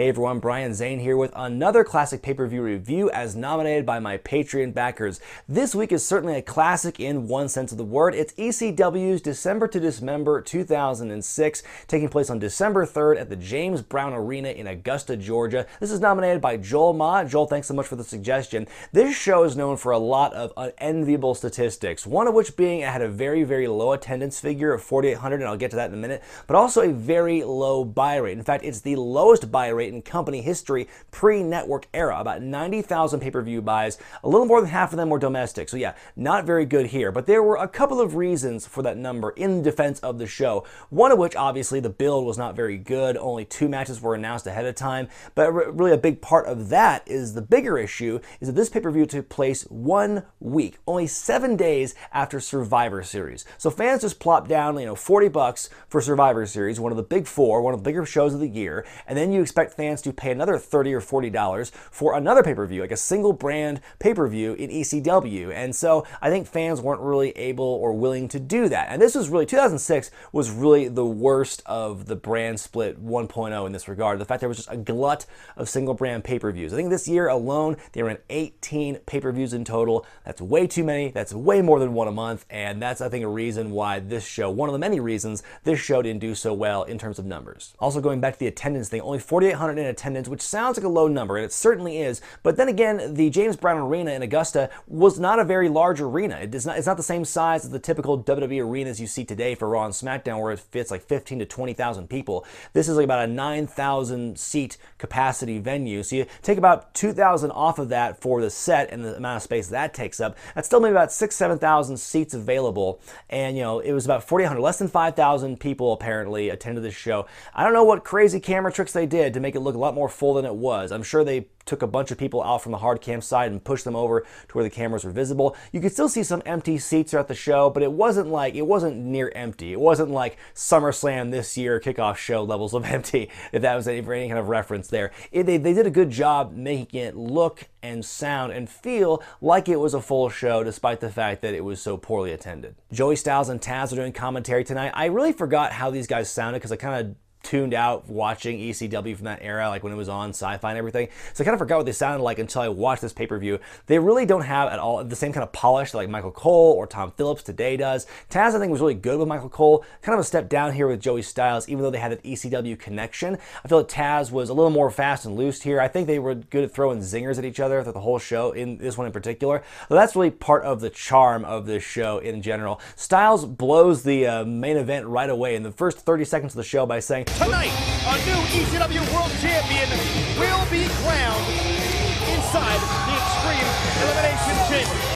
Hey everyone, Brian Zane here with another classic pay per view review as nominated by my Patreon backers. This week is certainly a classic in one sense of the word. It's ECW's December to Dismember 2006, taking place on December 3rd at the James Brown Arena in Augusta, Georgia. This is nominated by Joel Ma. Joel, thanks so much for the suggestion. This show is known for a lot of unenviable statistics, one of which being it had a very, very low attendance figure of 4,800, and I'll get to that in a minute, but also a very low buy rate. In fact, it's the lowest buy rate in company history pre network era. About 90,000 pay per view buys. A little more than half of them were domestic. So, yeah, not very good here. But there were a couple of reasons for that number in defense of the show. One of which, obviously, the build was not very good. Only two matches were announced ahead of time. But really, a big part of that is the bigger issue is that this pay per view took place one week, only seven days after Survivor Series. So fans just plopped down, you know, 40 bucks for Survivor Series, one of the big four, one of the bigger shows of the year, and then you expect fans to pay another 30 or 40 dollars for another pay-per-view, like a single brand pay-per-view in ECW. And so I think fans weren't really able or willing to do that. And this was really 2006 was really the worst of the brand split 1.0 in this regard. The fact there was just a glut of single brand pay-per-views. I think this year alone they ran 18 pay-per-views in total. That's way too many. That's way more than one a month, and that's I think a reason why this show, one of the many reasons this show didn't do so well in terms of numbers. Also going back to the attendance thing, only 4,800 in attendance, which sounds like a low number, and it certainly is. But then again, the James Brown Arena in Augusta was not a very large arena. It is not, it's not the same size as the typical WWE arenas you see today for Raw and SmackDown, where it fits like 15 to 20,000 people. This is like about a 9,000 seat capacity venue. So you take about 2,000 off of that for the set and the amount of space that takes up. That's still maybe about six, 7,000 seats available. And, you know, it was about 4,800, less than 5,000 people apparently attended this show. I don't know what crazy camera tricks they did to make it look a lot more full than it was. I'm sure they took a bunch of people out from the hard cam side and pushed them over to where the cameras were visible. You could still see some empty seats throughout the show, but it wasn't like it wasn't near empty. It wasn't like SummerSlam this year kickoff show levels of empty, if that was any, for any kind of reference there. It, they, they did a good job making it look and sound and feel like it was a full show despite the fact that it was so poorly attended. Joey Styles and Taz are doing commentary tonight. I really forgot how these guys sounded because I kind of tuned out watching ECW from that era, like when it was on sci-fi and everything. So I kind of forgot what they sounded like until I watched this pay-per-view. They really don't have at all the same kind of polish that like Michael Cole or Tom Phillips today does. Taz, I think, was really good with Michael Cole. Kind of a step down here with Joey Styles, even though they had that ECW connection. I feel like Taz was a little more fast and loose here. I think they were good at throwing zingers at each other throughout the whole show, in this one in particular. So that's really part of the charm of this show in general. Styles blows the uh, main event right away in the first 30 seconds of the show by saying, Tonight, a new ECW World Champion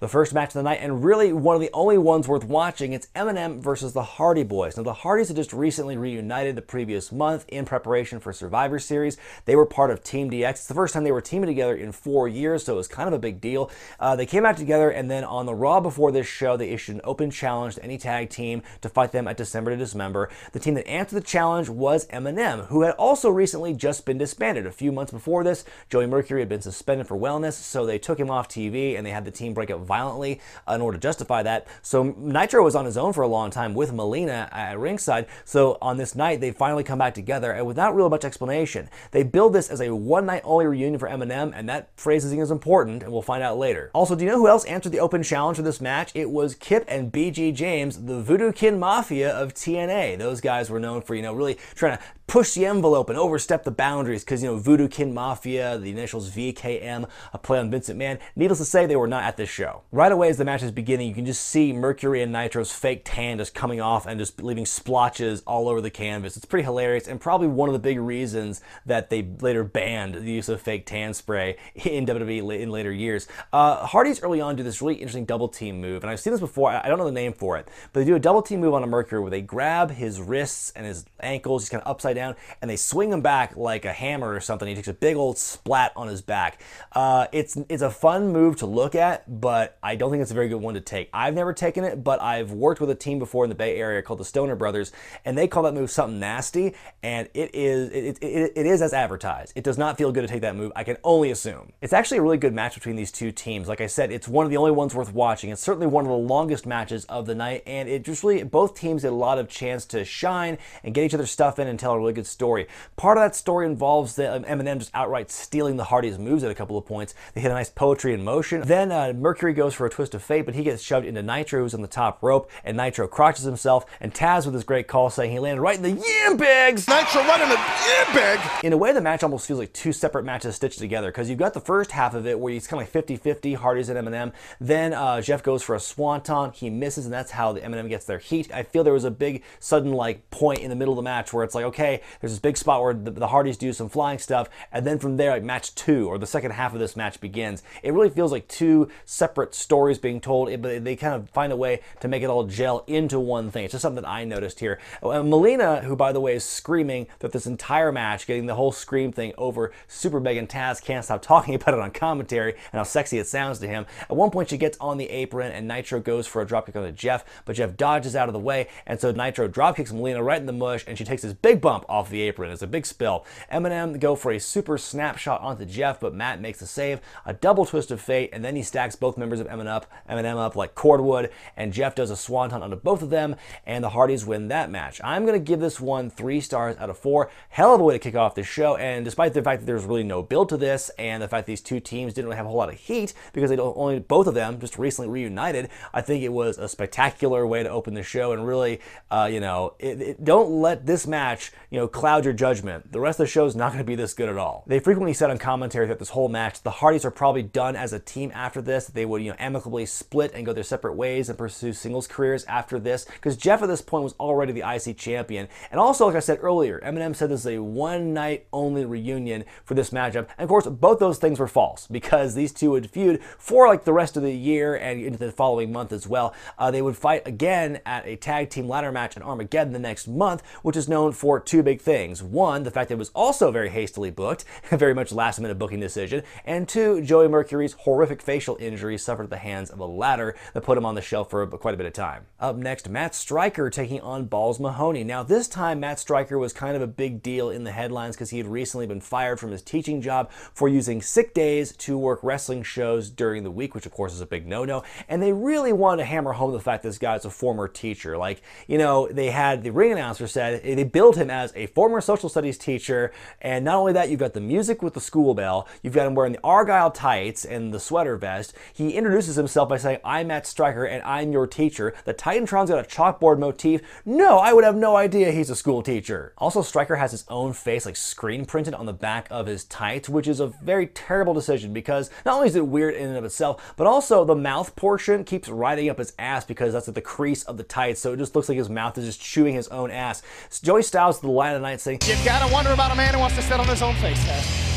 The first match of the night, and really one of the only ones worth watching, it's MNM versus the Hardy Boys. Now, the Hardys had just recently reunited the previous month in preparation for Survivor Series. They were part of Team DX. It's the first time they were teaming together in four years, so it was kind of a big deal. Uh, they came out together, and then on the Raw before this show, they issued an open challenge to any tag team to fight them at December to Dismember. The team that answered the challenge was MNM, who had also recently just been disbanded. A few months before this, Joey Mercury had been suspended for wellness, so they took him off TV and they had the team break up violently in order to justify that. So Nitro was on his own for a long time with Melina at ringside. So on this night, they finally come back together and without real much explanation. They build this as a one night only reunion for MNM, and that phrasing is important, and we'll find out later. Also, do you know who else answered the open challenge for this match? It was Kip and BG James, the Voodoo Kin Mafia of TNA. Those guys were known for, you know, really trying to push the envelope and overstep the boundaries because, you know, Voodoo Kin Mafia, the initials VKM, a play on Vincent Mann. Needless to say, they were not at this show. Right away as the match is beginning, you can just see Mercury and Nitro's fake tan just coming off and just leaving splotches all over the canvas. It's pretty hilarious and probably one of the big reasons that they later banned the use of fake tan spray in WWE in later years. Uh, Hardy's early on do this really interesting double team move, and I've seen this before. I don't know the name for it, but they do a double team move on a Mercury where they grab his wrists and his ankles, he's kind of upside down, and they swing him back like a hammer or something. He takes a big old splat on his back. Uh, it's it's a fun move to look at, but I don't think it's a very good one to take. I've never taken it, but I've worked with a team before in the Bay Area called the Stoner Brothers, and they call that move something nasty, and it is it, it, it is as advertised. It does not feel good to take that move. I can only assume. It's actually a really good match between these two teams. Like I said, it's one of the only ones worth watching. It's certainly one of the longest matches of the night, and it just really both teams had a lot of chance to shine and get each other's stuff in and tell a really good story. Part of that story involves the, um, MNM just outright stealing the Hardys' moves at a couple of points. They hit a nice poetry in motion. Then uh, Mercury goes for a twist of fate, but he gets shoved into Nitro, who's on the top rope, and Nitro crotches himself, and Taz with his great call saying he landed right in the yam bags. Nitro right in the yam bag. In a way, the match almost feels like two separate matches stitched together because you've got the first half of it where he's kind of like 50 50, Hardys and MNM. Then uh, Jeff goes for a swanton, he misses, and that's how the MNM gets their heat. I feel there was a big sudden like point in the middle of the match where it's like, okay, there's this big spot where the, the Hardys do some flying stuff, and then from there, like match two or the second half of this match begins. It really feels like two separate stories being told, but they kind of find a way to make it all gel into one thing. It's just something I noticed here. Uh, Melina, who by the way is screaming that this entire match, getting the whole scream thing over Super Big and Taz can't stop talking about it on commentary and how sexy it sounds to him. At one point, she gets on the apron and Nitro goes for a dropkick onto Jeff, but Jeff dodges out of the way, and so Nitro dropkicks Melina right in the mush, and she takes this big bump off the apron. It's a big spill. MNM go for a super snapshot onto Jeff, but Matt makes the save, a double twist of fate, and then he stacks both members of MNM up, MNM up like cordwood, and Jeff does a swanton onto both of them, and the Hardys win that match. I'm gonna give this one three stars out of four. Hell of a way to kick off the show, and despite the fact that there's really no build to this, and the fact these two teams didn't really have a whole lot of heat because they only both of them just recently reunited, I think it was a spectacular way to open the show, and really, uh, you know, it, it, don't let this match, you know, cloud your judgment. The rest of the show is not going to be this good at all. They frequently said on commentary that this whole match, the Hardys are probably done as a team after this. They would, you know, amicably split and go their separate ways and pursue singles careers after this because Jeff at this point was already the IC champion. And also, like I said earlier, MNM said this is a one night only reunion for this matchup. And of course, both those things were false because these two would feud for like the rest of the year and into the following month as well. Uh, they would fight again at a tag team ladder match in Armageddon the next month, which is known for two big things. One, the fact that it was also very hastily booked, very much last minute booking decision. And two, Joey Mercury's horrific facial injury suffered at the hands of a ladder that put him on the shelf for quite a bit of time. Up next, Matt Striker taking on Balls Mahoney. Now, this time, Matt Striker was kind of a big deal in the headlines because he had recently been fired from his teaching job for using sick days to work wrestling shows during the week, which of course is a big no no. And they really wanted to hammer home the fact this guy's a former teacher. Like, you know, they had the ring announcer said they billed him as a former social studies teacher. And not only that, you've got the music with the school bell, you've got him wearing the Argyle tights and the sweater vest. He introduces himself by saying, I'm Matt Striker and I'm your teacher. The Titantron's got a chalkboard motif. No, I would have no idea he's a school teacher. Also, Striker has his own face like screen printed on the back of his tights, which is a very terrible decision because not only is it weird in and of itself, but also the mouth portion keeps riding up his ass because that's at the crease of the tights, so it just looks like his mouth is just chewing his own ass. Joey Styles the line of the night saying, You've got to wonder about a man who wants to sit on his own face, Taz.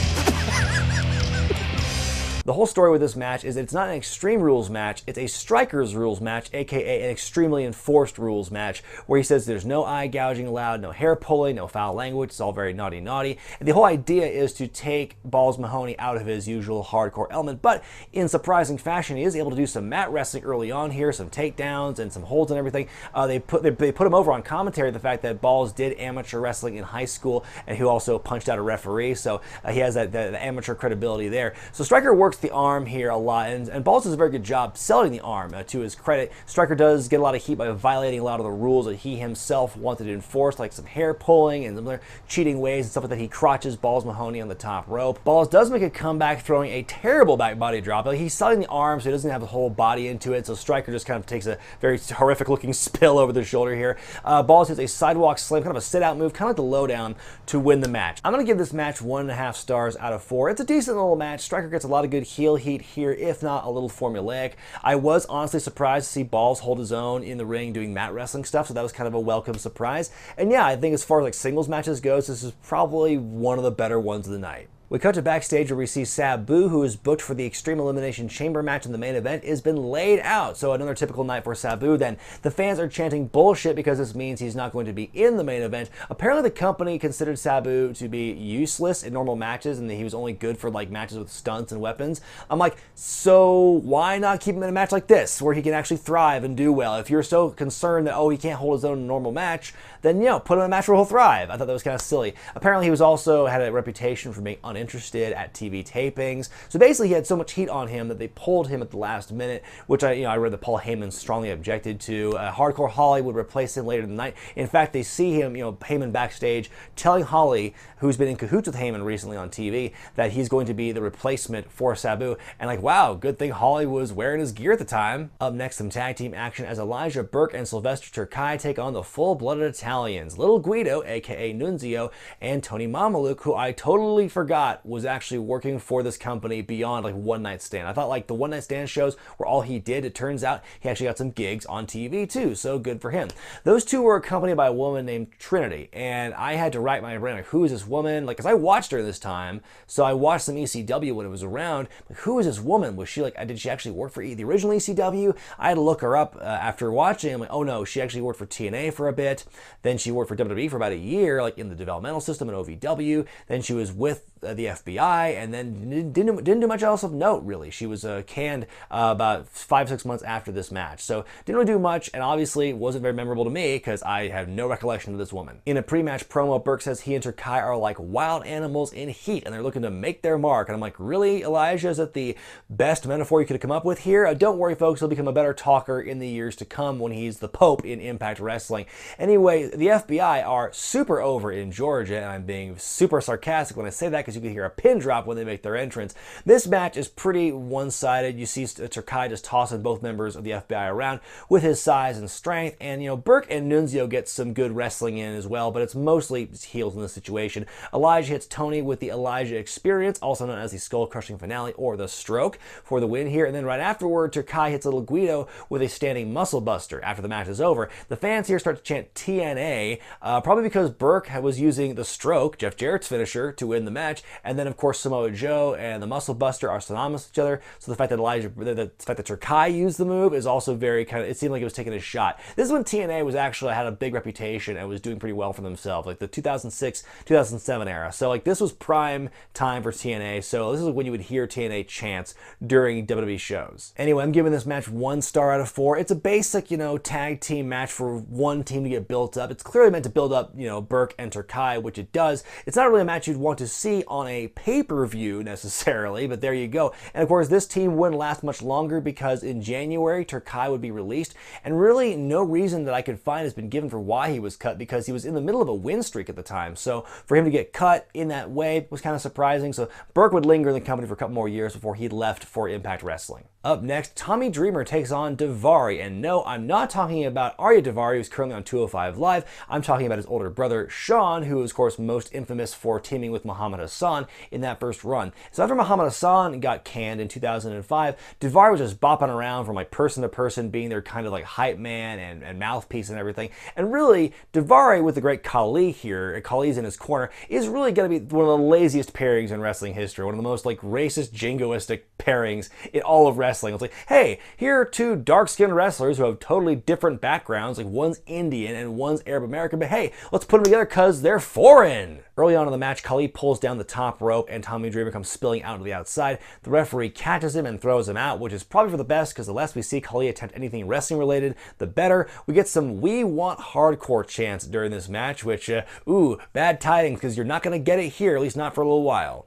The whole story with this match is that it's not an Extreme Rules match, it's a Strikers Rules match, aka an extremely enforced rules match, where he says there's no eye gouging allowed, no hair pulling, no foul language, it's all very naughty naughty. And the whole idea is to take Balls Mahoney out of his usual hardcore element, but in surprising fashion, he is able to do some mat wrestling early on here, some takedowns and some holds and everything. Uh, they put they, they, put him over on commentary the fact that Balls did amateur wrestling in high school, and he also punched out a referee, so uh, he has that, that, that amateur credibility there. So Striker works the arm here a lot, and, and Balls does a very good job selling the arm uh, to his credit. Striker does get a lot of heat by violating a lot of the rules that he himself wanted to enforce, like some hair pulling and some other cheating ways and stuff like that. He crotches Balls Mahoney on the top rope. Balls does make a comeback, throwing a terrible back body drop. Like he's selling the arm, so he doesn't have the whole body into it. So Striker just kind of takes a very horrific looking spill over the shoulder here. Uh, Balls hits a sidewalk slam, kind of a sit out move, kind of like the lowdown to win the match. I'm going to give this match one and a half stars out of four. It's a decent little match. Striker gets a lot of good heel heat here, if not a little formulaic. I was honestly surprised to see Balls hold his own in the ring doing mat wrestling stuff, so that was kind of a welcome surprise. And yeah, I think as far as like singles matches goes, this is probably one of the better ones of the night. We cut to backstage where we see Sabu, who is booked for the Extreme Elimination Chamber match in the main event, has been laid out. So another typical night for Sabu. Then the fans are chanting bullshit because this means he's not going to be in the main event. Apparently, the company considered Sabu to be useless in normal matches, and that he was only good for like matches with stunts and weapons. I'm like, so why not keep him in a match like this where he can actually thrive and do well? If you're so concerned that oh he can't hold his own in a normal match, then you know put him in a match where he'll thrive. I thought that was kind of silly. Apparently, he was also had a reputation for being un uninterested at TV tapings. So basically, he had so much heat on him that they pulled him at the last minute, which I, you know, I read that Paul Heyman strongly objected to. Uh, Hardcore Holly would replace him later in the night. In fact, they see him, you know, Heyman backstage telling Holly, who's been in cahoots with Heyman recently on TV, that he's going to be the replacement for Sabu. And like, wow, good thing Holly was wearing his gear at the time. Up next, some tag team action as Elijah Burke and Sylvester Terkay take on the full-blooded Italians, Little Guido, aka Nunzio, and Tony Mamaluke, who I totally forgot was actually working for this company beyond like one night stand. I thought like the one night stand shows were all he did. It turns out he actually got some gigs on TV too, so good for him. Those two were accompanied by a woman named Trinity, and I had to write my brain like, who is this woman? Like, cause I watched her this time, so I watched some ECW when it was around. Like, who is this woman? Was she like, did she actually work for the original ECW? I had to look her up uh, after watching. I'm like, oh no, she actually worked for TNA for a bit. Then she worked for WWE for about a year, like in the developmental system in OVW. Then she was with the FBI, and then didn't didn't do much else of note really. She was uh, canned uh, about five six months after this match, so didn't really do much, and obviously wasn't very memorable to me because I have no recollection of this woman. In a pre-match promo, Burke says he and Terkay are like wild animals in heat, and they're looking to make their mark. And I'm like, really, Elijah? Is that the best metaphor you could have come up with here? Uh, don't worry, folks. He'll become a better talker in the years to come when he's the Pope in Impact Wrestling. Anyway, the FBI are super over in Georgia, and I'm being super sarcastic when I say that because you can hear a pin drop when they make their entrance. This match is pretty one-sided. You see Terkay just tossing both members of the FBI around with his size and strength, and you know Burke and Nunzio get some good wrestling in as well, but it's mostly heels in this situation. Elijah hits Tony with the Elijah Experience, also known as the Skull Crushing Finale or the Stroke, for the win here, and then right afterward, Terkay hits Little Guido with a standing Muscle Buster. After the match is over, the fans here start to chant TNA, uh, probably because Burke was using the Stroke, Jeff Jarrett's finisher, to win the match match. And then, of course, Samoa Joe and the Muscle Buster are synonymous with each other. So the fact that Elijah, the, the fact that Terkay used the move is also very kind of, it seemed like it was taking a shot. This is when TNA was actually had a big reputation and was doing pretty well for themselves, like the 2006, 2007 era. So, like, this was prime time for TNA. So, this is when you would hear TNA chants during WWE shows. Anyway, I'm giving this match one star out of four. It's a basic, you know, tag team match for one team to get built up. It's clearly meant to build up, you know, Burke and Terkay, which it does. It's not really a match you'd want to see on a pay per view necessarily, but there you go. And of course, this team wouldn't last much longer because in January, Terkay would be released, and really no reason that I could find has been given for why he was cut because he was in the middle of a win streak at the time. So for him to get cut in that way was kind of surprising. So Burke would linger in the company for a couple more years before he left for Impact Wrestling. Up next, Tommy Dreamer takes on Daivari. And no, I'm not talking about Arya Daivari, who's currently on 205 Live. I'm talking about his older brother, Shawn, who is, of course, most infamous for teaming with Muhammad Hassan in that first run. So after Muhammad Hassan got canned in 2005, Daivari was just bopping around from like person to person, being their kind of like hype man and, and mouthpiece and everything. And really, Daivari with the great Khali here, Khali's in his corner, is really going to be one of the laziest pairings in wrestling history, one of the most like racist, jingoistic pairings in all of wrestling. It's like, hey, here are two dark skinned wrestlers who have totally different backgrounds. Like one's Indian and one's Arab American, but hey, let's put them together because they're foreign. Early on in the match, Kali pulls down the top rope and Tommy Dreamer comes spilling out to the outside. The referee catches him and throws him out, which is probably for the best because the less we see Khali attempt anything wrestling related, the better. We get some We Want Hardcore chants during this match, which, uh, ooh, bad tidings because you're not going to get it here, at least not for a little while.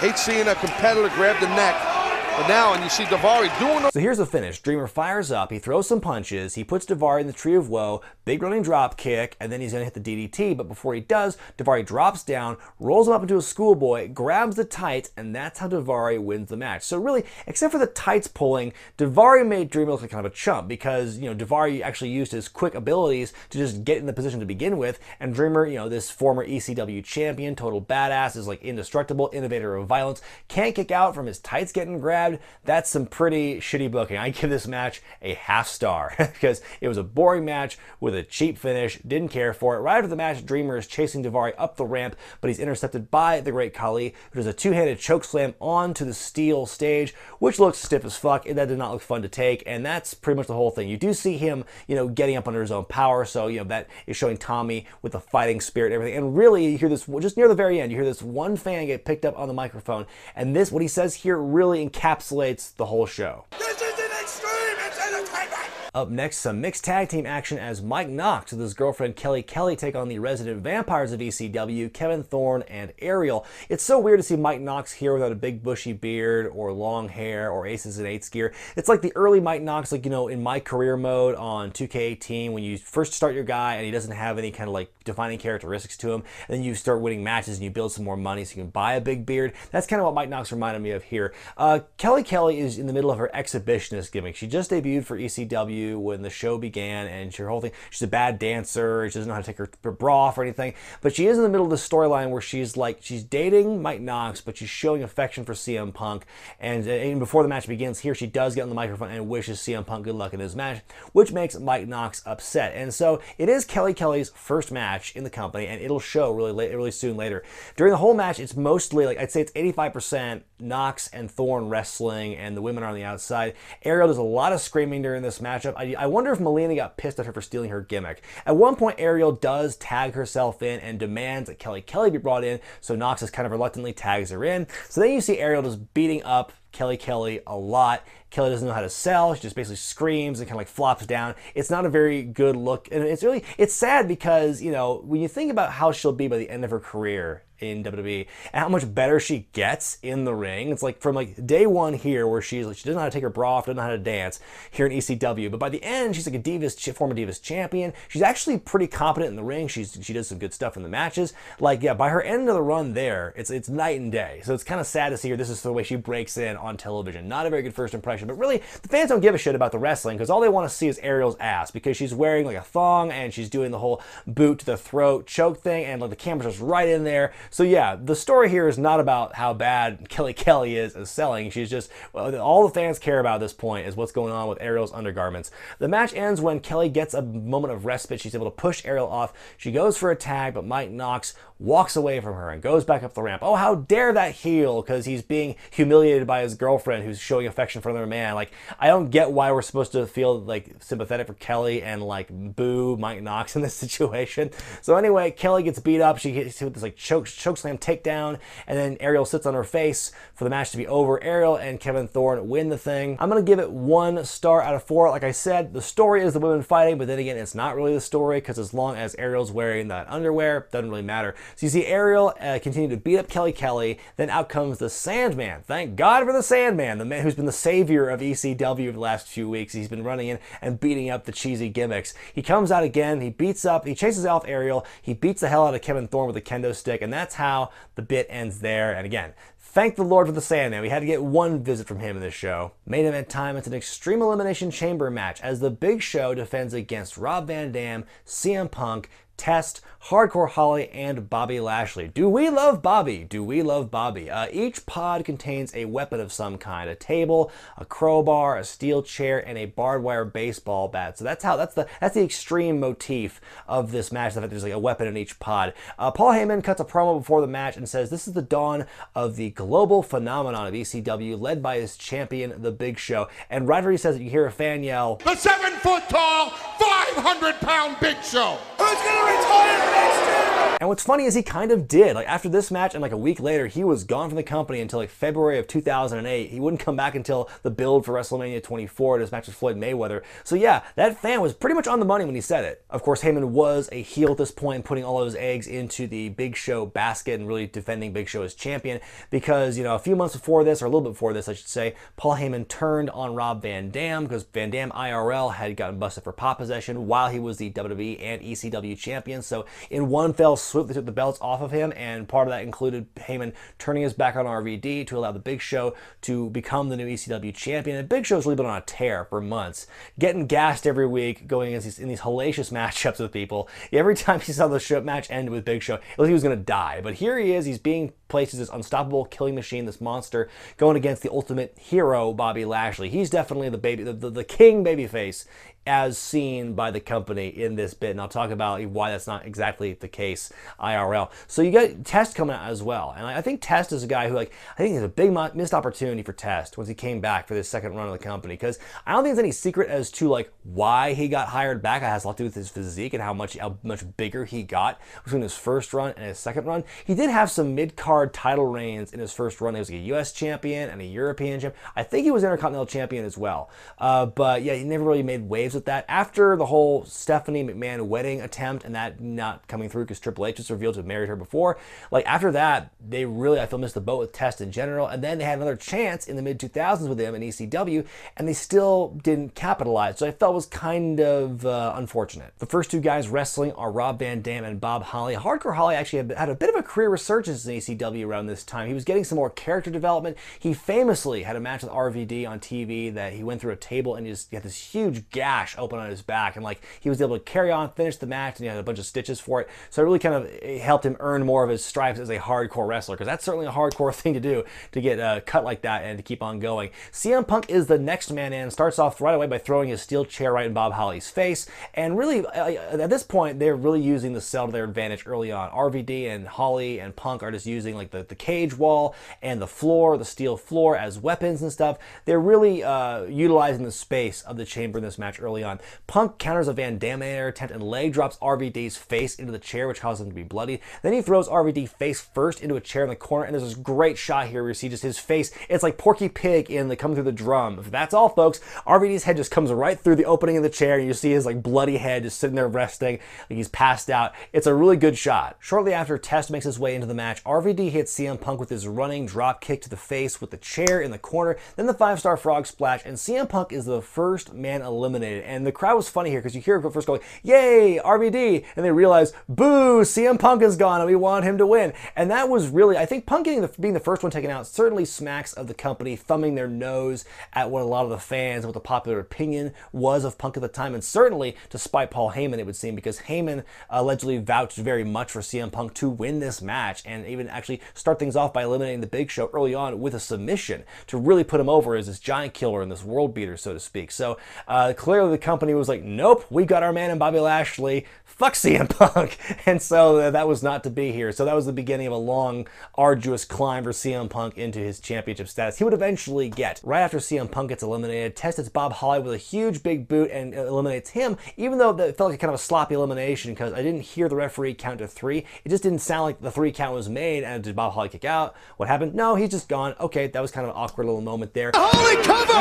Hate seeing a competitor grab the neck but now, and you see Daivari doing So here's the finish. Dreamer fires up, he throws some punches, he puts Daivari in the Tree of Woe, big running drop kick, and then he's gonna hit the DDT. But before he does, Daivari drops down, rolls him up into a schoolboy, grabs the tights, and that's how Daivari wins the match. So really, except for the tights pulling, Daivari made Dreamer look like kind of a chump because, you know, Daivari actually used his quick abilities to just get in the position to begin with. And Dreamer, you know, this former ECW champion, total badass, is like indestructible, innovator of violence, can't kick out from his tights getting grabbed grabbed, that's some pretty shitty booking. I give this match a half star because it was a boring match with a cheap finish, didn't care for it. Right after the match, Dreamer is chasing Daivari up the ramp, but he's intercepted by the Great Khali, who does a two-handed choke slam onto the steel stage, which looks stiff as fuck, and that did not look fun to take, and that's pretty much the whole thing. You do see him, you know, getting up under his own power, so, you know, that is showing Tommy with the fighting spirit and everything, and really, you hear this, just near the very end, you hear this one fan get picked up on the microphone, and this, what he says here really encapsulates encapsulates the whole show. This is an extreme, it's entertainment! Up next, some mixed tag team action as Mike Knox with his girlfriend Kelly Kelly take on the resident vampires of ECW, Kevin Thorn and Ariel. It's so weird to see Mike Knox here without a big bushy beard or long hair or aces and eights gear. It's like the early Mike Knox, like, you know, in my career mode on 2K18 when you first start your guy and he doesn't have any kind of like defining characteristics to him. And then you start winning matches and you build some more money so you can buy a big beard. That's kind of what Mike Knox reminded me of here. Uh, Kelly Kelly is in the middle of her exhibitionist gimmick. She just debuted for ECW when the show began and her whole thing, she's a bad dancer. She doesn't know how to take her, bra off or anything. But she is in the middle of the storyline where she's like, she's dating Mike Knox, but she's showing affection for CM Punk. And, uh, and before the match begins, here she does get on the microphone and wishes CM Punk good luck in his match, which makes Mike Knox upset. And so it is Kelly Kelly's first match in the company, and it'll show really late, really soon later. During the whole match, it's mostly like I'd say it's 85% Knox and Thorn wrestling, and the women are on the outside. Ariel does a lot of screaming during this matchup. I, I wonder if Melina got pissed at her for stealing her gimmick. At one point, Ariel does tag herself in and demands that Kelly Kelly be brought in, so Knox is kind of reluctantly tags her in. So then you see Ariel just beating up Kelly Kelly a lot. Kelly doesn't know how to sell. She just basically screams and kind of like flops down. It's not a very good look. And it's really, it's sad because, you know, when you think about how she'll be by the end of her career, in WWE and how much better she gets in the ring. It's like from like day one here where she's like she doesn't know how to take her bra off, doesn't know how to dance here in ECW. But by the end, she's like a Divas former Divas champion. She's actually pretty competent in the ring. She's she does some good stuff in the matches. Like yeah, by her end of the run there, it's it's night and day. So it's kind of sad to see her. This is the way she breaks in on television. Not a very good first impression, but really the fans don't give a shit about the wrestling because all they want to see is Ariel's ass because she's wearing like a thong and she's doing the whole boot to the throat choke thing and like the camera's just right in there. So yeah, the story here is not about how bad Kelly Kelly is as selling. She's just well, all the fans care about at this point is what's going on with Ariel's undergarments. The match ends when Kelly gets a moment of respite. She's able to push Ariel off. She goes for a tag, but Mike Knox walks away from her and goes back up the ramp. Oh, how dare that heel because he's being humiliated by his girlfriend who's showing affection for another man. Like, I don't get why we're supposed to feel like sympathetic for Kelly and like boo Mike Knox in this situation. So anyway, Kelly gets beat up. She gets with this like choke, choke slam takedown, and then Ariel sits on her face for the match to be over. Ariel and Kevin Thorn win the thing. I'm gonna give it one star out of four. Like I said, the story is the women fighting, but then again, it's not really the story because as long as Ariel's wearing that underwear, doesn't really matter. So you see Ariel uh, continue to beat up Kelly Kelly. Then out comes the Sandman. Thank God for the Sandman, the man who's been the savior of ECW the last few weeks. He's been running in and beating up the cheesy gimmicks. He comes out again. He beats up. He chases off Ariel. He beats the hell out of Kevin Thorn with a kendo stick, and that's how the bit ends there. And again, Thank the Lord for the Sandman. We had to get one visit from him in this show. Main event time, it's an Extreme Elimination Chamber match as the Big Show defends against Rob Van Dam, CM Punk, Test, Hardcore Holly, and Bobby Lashley. Do we love Bobby? Do we love Bobby? Uh, each pod contains a weapon of some kind: a table, a crowbar, a steel chair, and a barbed wire baseball bat. So that's how that's the that's the extreme motif of this match. The fact there's like a weapon in each pod. Uh, Paul Heyman cuts a promo before the match and says this is the dawn of the global phenomenon of ECW, led by his champion, The Big Show. And right after he says it, you hear a fan yell, The seven foot tall, 500 pound Big Show. Who's gonna retire next year? And what's funny is he kind of did. Like after this match and like a week later, he was gone from the company until like February of 2008. He wouldn't come back until the build for WrestleMania 24 his match with Floyd Mayweather. So yeah, that fan was pretty much on the money when he said it. Of course, Heyman was a heel at this point, putting all of his eggs into the Big Show basket and really defending Big Show as champion because, you know, a few months before this, or a little bit before this, I should say, Paul Heyman turned on Rob Van Dam because Van Dam IRL had gotten busted for pot possession while he was the WWE and ECW champion. So in one fell swoop, they took the belts off of him, and part of that included Heyman turning his back on RVD to allow the Big Show to become the new ECW champion. And Big Show's really been on a tear for months, getting gassed every week, going against these, in these hellacious matchups with people. Every time he saw the show, match end with Big Show, it was like he was going to die. But here he is, he's being placed as this unstoppable killing machine, this monster, going against the ultimate hero, Bobby Lashley. He's definitely the baby, the, the, the king babyface as seen by the company in this bit. And I'll talk about why that's not exactly the case IRL. So you got Test coming out as well. And I think Test is a guy who, like, I think there's a big missed opportunity for Test once he came back for this second run of the company. Because I don't think there's any secret as to, like, why he got hired back. It has a lot to do with his physique and how much, how much bigger he got between his first run and his second run. He did have some mid card title reigns in his first run. He was a U.S. champion and a European champion. I think he was Intercontinental champion as well. Uh, but yeah, he never really made waves with that. After the whole Stephanie McMahon wedding attempt and that not coming through because Triple H just revealed to have married her before, like after that, they really, I feel, missed the boat with Test in general. And then they had another chance in the mid 2000s with him in ECW, and they still didn't capitalize. So I felt was kind of uh, unfortunate. The first two guys wrestling are Rob Van Dam and Bob Holly. Hardcore Holly actually had, a bit of a career resurgence in ECW around this time. He was getting some more character development. He famously had a match with RVD on TV that he went through a table and he, just, had this huge gash open on his back, and like he was able to carry on, finish the match, and he had a bunch of stitches for it. So it really kind of helped him earn more of his stripes as a hardcore wrestler because that's certainly a hardcore thing to do to get uh, cut like that and to keep on going. CM Punk is the next man in. Starts off right away by throwing his steel chair right in Bob Holly's face, and really at this point they're really using the cell to their advantage early on. RVD and Holly and Punk are just using like the, the cage wall and the floor, the steel floor as weapons and stuff. They're really uh, utilizing the space of the chamber in this match early on. Punk counters a Van Dam attempt and leg drops RVD's face into the chair, which causes him to be bloody. Then he throws RVD face first into a chair in the corner, and there's this great shot here where you see just his face. It's like Porky Pig in the Come Through the Drum. If that's all, folks, RVD's head just comes right through the opening of the chair, and you see his like bloody head just sitting there resting, like he's passed out. It's a really good shot. Shortly after Test makes his way into the match, RVD hits CM Punk with his running drop kick to the face with the chair in the corner, then the five star frog splash, and CM Punk is the first man eliminated. And the crowd was funny here because you hear it first going, Yay, RVD! And they realize, Boo, CM Punk is gone and we want him to win. And that was really, I think Punk the, being the first one taken out certainly smacks of the company thumbing their nose at what a lot of the fans, what the popular opinion was of Punk at the time. And certainly, despite Paul Heyman, it would seem, because Heyman allegedly vouched very much for CM Punk to win this match and even actually start things off by eliminating the Big Show early on with a submission to really put him over as this giant killer and this world beater, so to speak. So uh, clearly the company was like, nope, we got our man in Bobby Lashley. Fuck CM Punk. And so uh, that was not to be here. So that was the beginning of a long, arduous climb for CM Punk into his championship status. He would eventually get. Right after CM Punk gets eliminated, Test hits Bob Holly with a huge big boot and eliminates him, even though it felt like kind of a sloppy elimination because I didn't hear the referee count to three. It just didn't sound like the three count was made. And did Bob Holly kick out? What happened? No, he's just gone. Okay, that was kind of an awkward little moment there. Holy cover!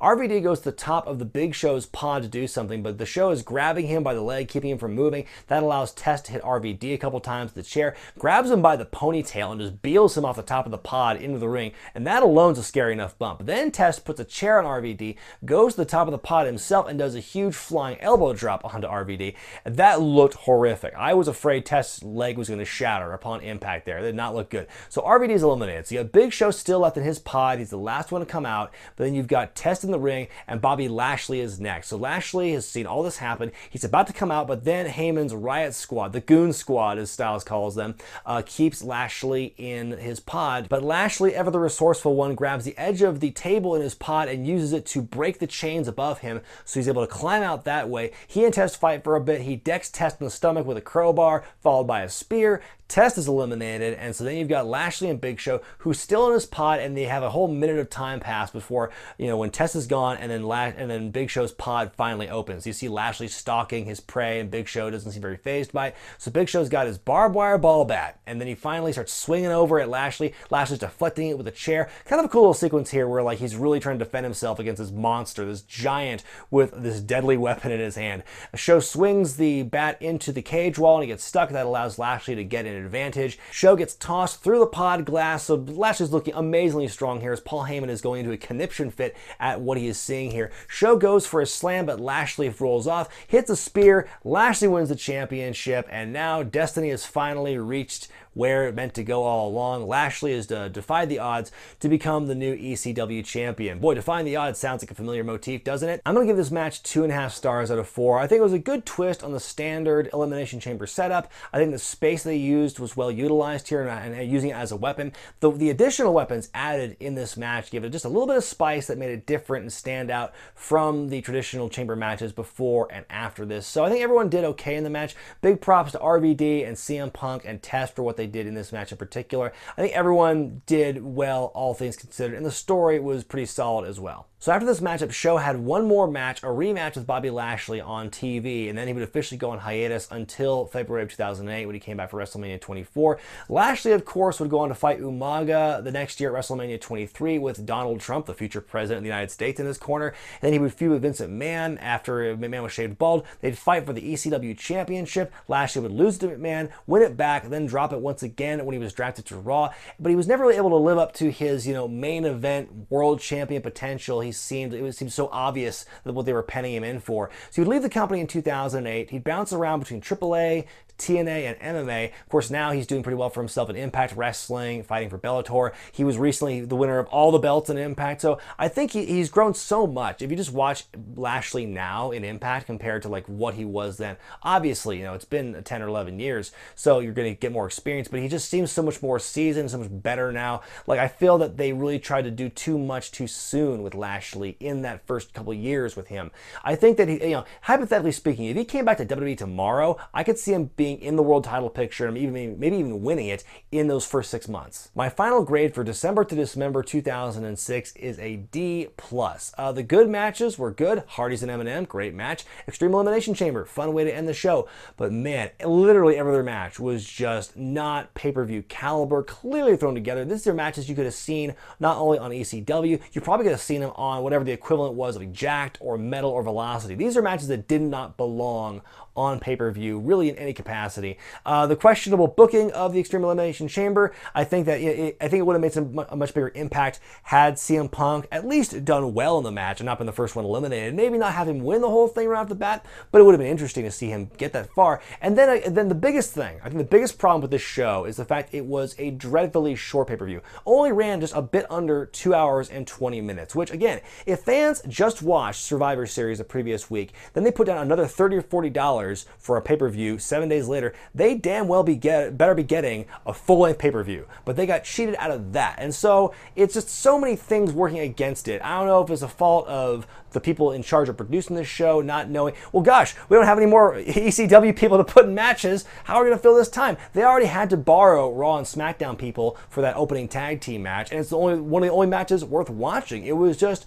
RVD goes to the top of the Big Show's pod to do something, but the show is grabbing him by the leg, keeping him from moving. That allows Test to hit RVD a couple times the chair, grabs him by the ponytail, and just beels him off the top of the pod into the ring. And that alone's a scary enough bump. Then Test puts a chair on RVD, goes to the top of the pod himself, and does a huge flying elbow drop onto RVD. That looked horrific. I was afraid Test's leg was going to shatter upon impact there. It did not look good. So RVD is eliminated. So you have Big Show still left in his pod. He's the last one to come out. But then you've got Test in the ring, and Bobby Lashley is next. So Lashley has seen all this happen. He's about to come out, but then Heyman's Riot Squad, the Goon Squad, as Styles calls them, uh, keeps Lashley in his pod. But Lashley, ever the resourceful one, grabs the edge of the table in his pod and uses it to break the chains above him, so he's able to climb out that way. He and Test fight for a bit. He decks Test in the stomach with a crowbar, followed by a spear. Test is eliminated, and so then you've got Lashley and Big Show, who's still in his pod, and they have a whole minute of time pass before you know when Test is gone, and then La- and then Big Show's pod finally opens. You see Lashley stalking his prey, and Big Show doesn't seem very phased by it. So Big Show's got his barbed wire ball bat, and then he finally starts swinging over at Lashley. Lashley's deflecting it with a chair. Kind of a cool little sequence here where like he's really trying to defend himself against this monster, this giant with this deadly weapon in his hand. Show swings the bat into the cage wall, and he gets stuck. That allows Lashley to get an advantage. Show gets tossed through the pod glass, so Lashley's looking amazingly strong here as Paul Heyman is going into a conniption fit at what he is seeing here. Show goes for a slam, but Lashley rolls off, hits a spear. Lashley wins the championship, and now Destiny has finally reached where it meant to go all along. Lashley has uh, defied the odds to become the new ECW champion. Boy, defying the odds sounds like a familiar motif, doesn't it? I'm going to give this match two and a half stars out of four. I think it was a good twist on the standard Elimination Chamber setup. I think the space they used was well utilized here and, and using it as a weapon. The, the additional weapons added in this match give it just a little bit of spice that made it different and stand out from the traditional chamber matches before and after this. So I think everyone did okay in the match. Big props to RVD and CM Punk and Test for what they they did in this match in particular. I think everyone did well, all things considered, and the story was pretty solid as well. So after this matchup, Show had one more match, a rematch with Bobby Lashley on TV, and then he would officially go on hiatus until February of 2008 when he came back for WrestleMania 24. Lashley, of course, would go on to fight Umaga the next year at WrestleMania 23 with Donald Trump, the future president of the United States, in his corner. And then he would feud with Vince McMahon after McMahon was shaved bald. They'd fight for the ECW championship. Lashley would lose to McMahon, win it back, then drop it once again when he was drafted to Raw. But he was never really able to live up to his, you know, main event world champion potential. He seemed it seemed so obvious that what they were penning him in for. So he would leave the company in 2008. He'd bounce around between AAA, TNA and MMA. Of course, now he's doing pretty well for himself in Impact Wrestling, fighting for Bellator. He was recently the winner of all the belts in Impact. So I think he, he's grown so much. If you just watch Lashley now in Impact compared to like what he was then, obviously, you know, it's been 10 or 11 years, so you're going to get more experience, but he just seems so much more seasoned, so much better now. Like I feel that they really tried to do too much too soon with Lashley in that first couple years with him. I think that he, you know, hypothetically speaking, if he came back to WWE tomorrow, I could see him being being in the world title picture and even maybe even winning it in those first six months. My final grade for December to December 2006 is a D plus. Uh, the good matches were good. Hardy's and MNM, great match. Extreme Elimination Chamber, fun way to end the show. But man, literally every other match was just not pay-per-view caliber, clearly thrown together. These are matches you could have seen not only on ECW, you probably could have seen them on whatever the equivalent was of Jakked or Metal or Velocity. These are matches that did not belong on pay-per-view, really in any capacity. Uh, the questionable booking of the Extreme Elimination Chamber, I think that it, I think it would have made some a much bigger impact had CM Punk at least done well in the match and not been the first one eliminated. Maybe not have him win the whole thing right off the bat, but it would have been interesting to see him get that far. And then, uh, then the biggest thing, I think the biggest problem with this show is the fact it was a dreadfully short pay-per-view. Only ran just a bit under two hours and 20 minutes. Which again, if fans just watched Survivor Series the previous week, then they put down another 30 or 40 dollars for a pay-per-view seven days later, they damn well be get better be getting a full-length pay-per-view. But they got cheated out of that, and so it's just so many things working against it. I don't know if it's a fault of the people in charge of producing this show not knowing. Well, gosh, we don't have any more ECW people to put in matches. How are we going to fill this time? They already had to borrow Raw and SmackDown people for that opening tag team match, and it's the only one of the only matches worth watching. It was just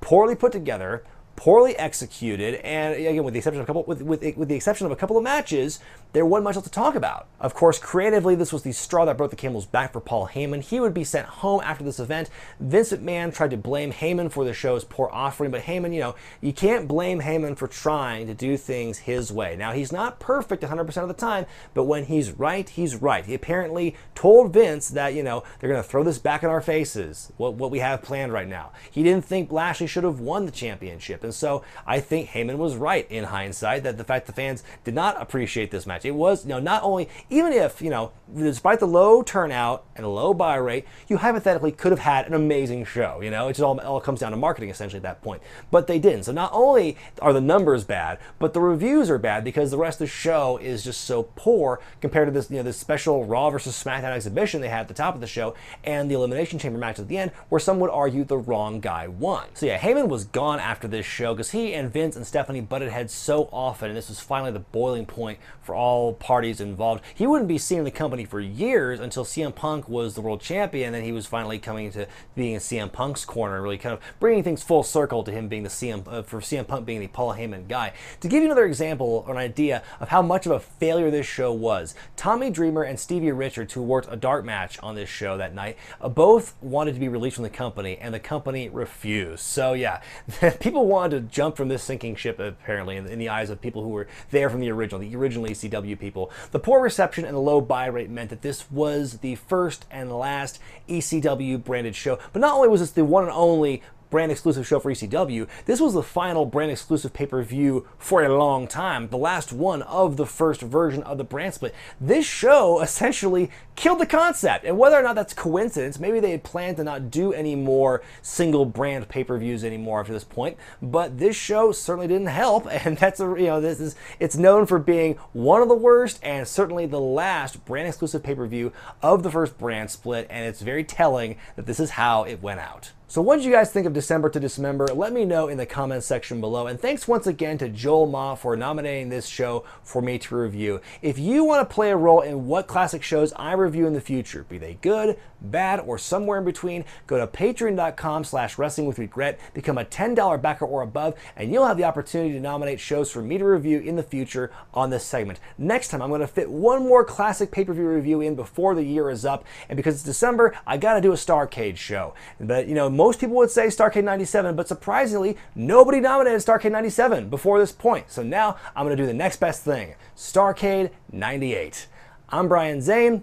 poorly put together poorly executed, and again, with the exception of a couple, with, with, with the exception of a couple of matches, there wasn't much else to talk about. Of course, creatively, this was the straw that broke the camel's back for Paul Heyman. He would be sent home after this event. Vince McMahon tried to blame Heyman for the show's poor offering, but Heyman, you know, you can't blame Heyman for trying to do things his way. Now, he's not perfect 100% of the time, but when he's right, he's right. He apparently told Vince that, you know, they're going to throw this back in our faces, what, what we have planned right now. He didn't think Lashley should have won the championship. And so I think Heyman was right in hindsight that the fact the fans did not appreciate this match. It was, you know, not only, even if, you know, despite the low turnout and a low buy rate, you hypothetically could have had an amazing show. You know, it just all, all comes down to marketing essentially at that point. But they didn't. So not only are the numbers bad, but the reviews are bad because the rest of the show is just so poor compared to this, you know, this special Raw versus SmackDown exhibition they had at the top of the show and the Elimination Chamber match at the end, where some would argue the wrong guy won. So yeah, Heyman was gone after this show because he and Vince and Stephanie butted heads so often, and this was finally the boiling point for all parties involved. He wouldn't be seeing the company for years until CM Punk was the world champion, and then he was finally coming to being in CM Punk's corner, really kind of bringing things full circle to him being the CM uh, for CM Punk being the Paul Heyman guy. To give you another example or an idea of how much of a failure this show was, Tommy Dreamer and Stevie Richards, who worked a dark match on this show that night, uh, both wanted to be released from the company, and the company refused. So yeah, people wanted to jump from this sinking ship, apparently, in, in, the eyes of people who were there from the original, the original ECW people. The poor reception and the low buy rate meant that this was the first and last ECW branded show. But not only was this the one and only brand exclusive show for ECW. This was the final brand exclusive pay per view for a long time, the last one of the first version of the brand split. This show essentially killed the concept. And whether or not that's coincidence, maybe they had planned to not do any more single brand pay per views anymore after this point, but this show certainly didn't help. And that's a, you know, this is, it's known for being one of the worst and certainly the last brand exclusive pay per view of the first brand split. And it's very telling that this is how it went out. So, what did you guys think of December to Dismember? Let me know in the comments section below. And thanks once again to Joel Ma for nominating this show for me to review. If you want to play a role in what classic shows I review in the future, be they good, bad, or somewhere in between, go to patreon.com slash wrestling with regret, become a $10 backer or above, and you'll have the opportunity to nominate shows for me to review in the future on this segment. Next time, I'm going to fit one more classic pay-per-view review in before the year is up. And because it's December, I got to do a Starcade show. But, you know, most people would say Starcade 97, but surprisingly, nobody nominated Starcade 97 before this point. So now I'm going to do the next best thing Starcade 98. I'm Brian Zane,